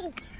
please.